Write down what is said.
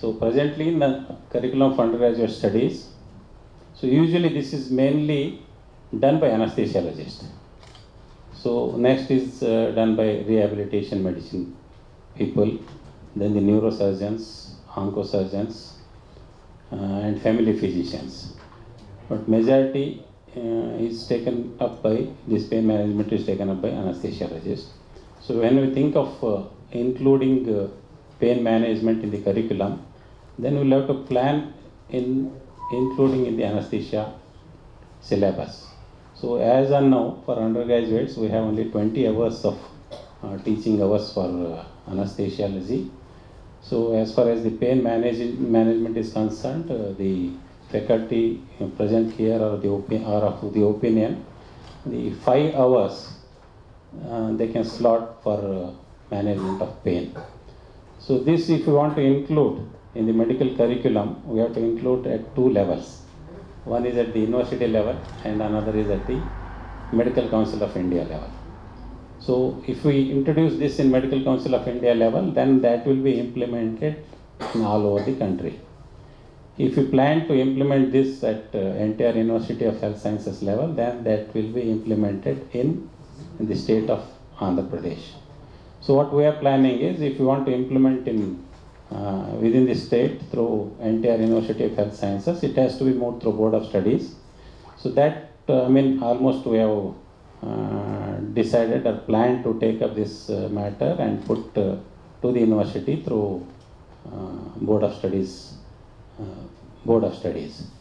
So presently in the curriculum of undergraduate studies, so usually this is mainly done by anesthesiologist. So next is uh, done by rehabilitation medicine people, then the neurosurgeons, oncosurgeons, uh, and family physicians. But majority uh, is taken up by this pain management is taken up by anesthesiologist. So when we think of uh, including uh, pain management in the curriculum, then we'll have to plan in including in the anesthesia syllabus. So as on now, for undergraduates, we have only 20 hours of uh, teaching hours for uh, anesthesiology. So as far as the pain manage- management is concerned, uh, the faculty present here are, the are of the opinion, the five hours uh, they can slot for uh, management of pain. So this if you want to include in the medical curriculum, we have to include at two levels. One is at the university level and another is at the Medical Council of India level. So if we introduce this in Medical Council of India level, then that will be implemented in all over the country. If you plan to implement this at uh, NTR University of Health Sciences level, then that will be implemented in, in the state of Andhra Pradesh. So what we are planning is if you want to implement in uh, within the state through NTR University of Health Sciences, it has to be moved through Board of Studies. So that uh, I mean almost we have uh, decided or planned to take up this uh, matter and put uh, to the university through uh, Board of Studies. Board of Studies.